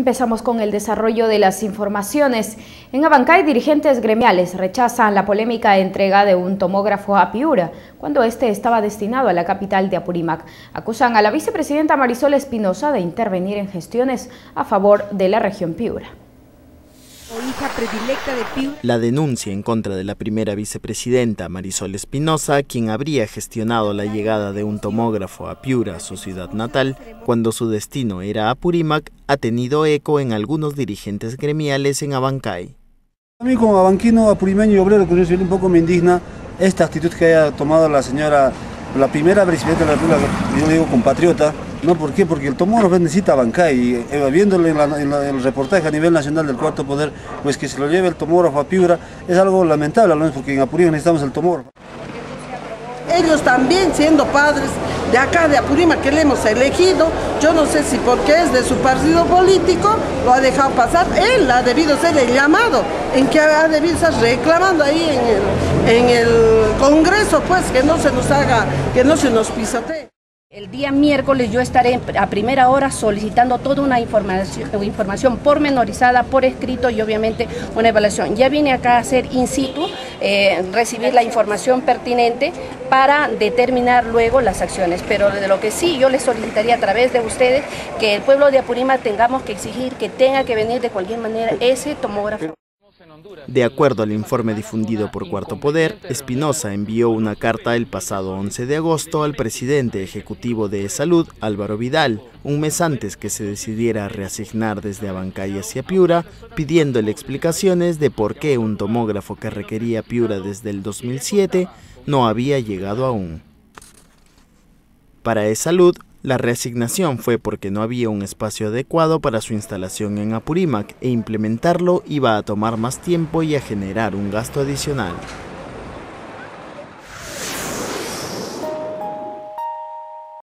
Empezamos con el desarrollo de las informaciones. En Abancay, dirigentes gremiales rechazan la polémica entrega de un tomógrafo a Piura, cuando este estaba destinado a la capital de Apurímac. Acusan a la vicepresidenta Marisol Espinosa de intervenir en gestiones a favor de la región Piura predilecta de La denuncia en contra de la primera vicepresidenta Marisol Espinosa, quien habría gestionado la llegada de un tomógrafo a Piura, su ciudad natal, cuando su destino era Apurímac, ha tenido eco en algunos dirigentes gremiales en Abancay. A mí como abanquino, apurimeño y obrero, que un poco me indigna esta actitud que haya tomado la señora, la primera vicepresidenta de la República, yo digo compatriota, ¿no? ¿Por qué? Porque el tomógrafo necesita bancar y eh, viéndolo en, el reportaje a nivel nacional del Cuarto Poder, pues que se lo lleve el tomógrafo a Piura es algo lamentable, ¿no? porque en Apurímac necesitamos el tomógrafo. Ellos también siendo padres de acá de Apurímac que le hemos elegido, yo no sé si porque es de su partido político lo ha dejado pasar, él ha debido ser el llamado, en que ha debido estar reclamando ahí en el, en el Congreso, pues que no se nos haga, que no se nos pisotee. El día miércoles yo estaré a primera hora solicitando toda una información, información pormenorizada, por escrito y obviamente una evaluación. Ya vine acá a hacer in situ, eh, recibir la información pertinente para determinar luego las acciones. Pero de lo que sí yo les solicitaría a través de ustedes que el pueblo de Apurímac tengamos que exigir que tenga que venir de cualquier manera ese tomógrafo. De acuerdo al informe difundido por Cuarto Poder, Espinosa envió una carta el pasado 11 de agosto al presidente ejecutivo de Salud, Álvaro Vidal, un mes antes que se decidiera reasignar desde Abancay hacia Piura, pidiéndole explicaciones de por qué un tomógrafo que requería Piura desde el 2007 no había llegado aún. Para E-Salud, la reasignación fue porque no había un espacio adecuado para su instalación en Apurímac e implementarlo iba a tomar más tiempo y a generar un gasto adicional.